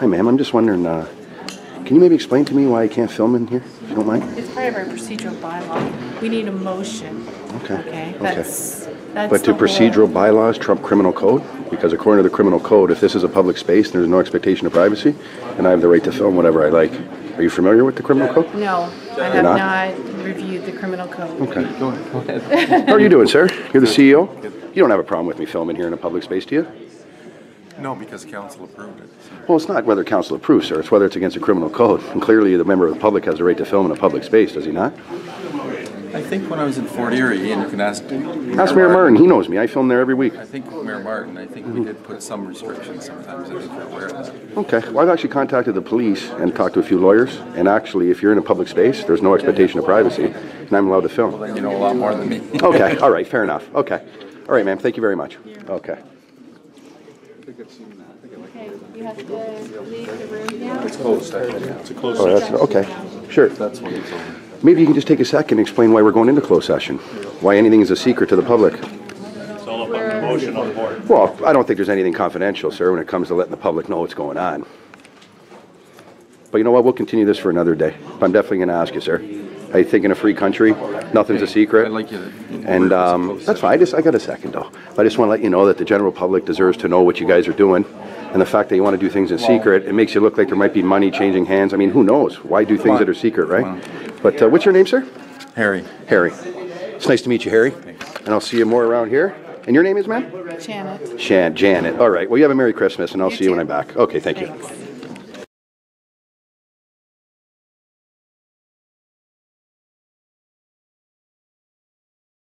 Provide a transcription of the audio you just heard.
Hi, ma'am. I'm just wondering, uh, can you maybe explain to me why I can't film in here, if you don't mind? It's part of our procedural bylaw. We need a motion. Okay, Okay, okay. that's, that's But do the whole- procedural bylaws trump criminal code? Because according to the criminal code, if this is a public space and there's no expectation of privacy, then I have the right to film whatever I like. Are you familiar with the criminal code? No, I have not? not reviewed the criminal code. Okay. Go ahead. How are you doing, sir? You're the CAO? You don't have a problem with me filming here in a public space, do you? No, because council approved it. Well, it's not whether council approves, sir. It's whether it's against the criminal code. And clearly, the member of the public has the right to film in a public space, does he not? I think when I was in Fort Erie, and you can ask. Ask Mayor Martin. He knows me. I film there every week. I think Mayor Martin, I think we did put some restrictions sometimes, I think you're aware of that. Okay. Well, I've actually contacted the police and talked to a few lawyers. And actually, if you're in a public space, there's no expectation of privacy, and I'm allowed to film. Then you know a lot more than me. Okay. All right. Fair enough. Okay. All right, ma'am. Thank you very much. Okay. Okay, you have to leave the room now. Closed, It's a oh, closed Oh, that's okay. Sure. That's what it's on. Maybe you can just take a second and explain why we're going into closed session. Why anything is a secret to the public. It's all about the motion on the board. Well, I don't think there's anything confidential, sir, when it comes to letting the public know what's going on. But you know what? We'll continue this for another day. I'm definitely going to ask you, sir. I think in a free country, nothing's a secret. I'd like you to. And um, that's fine. I just I got a second though. I just want to let you know that the general public deserves to know what you guys are doing, and the fact that you want to do things in secret, it makes you look like there might be money changing hands. I mean, who knows? Why do things that are secret, right? But uh, what's your name, sir? Harry. Harry. It's nice to meet you, Harry. And I'll see you more around here. And your name is, ma'am? Janet. Shan, Janet. All right. Well, you have a Merry Christmas, and I'll You see you when. I'm back. Okay, thank you. Thanks.